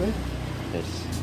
Yes.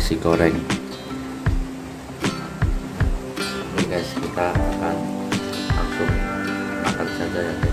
nasi goreng. Ini guys kita akan langsung makan saja ya guys.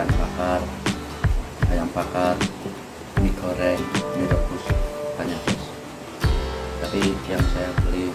ikan bakar ayam bakar mie goreng mie rebus banyak terus. tapi yang saya beli